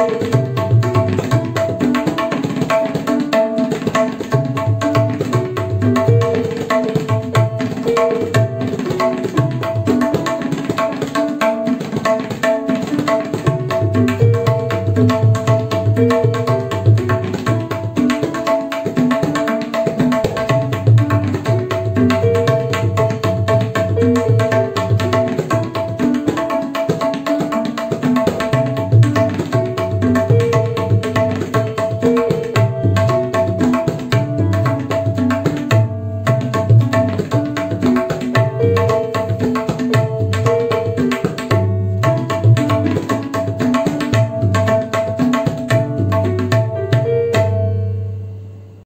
Música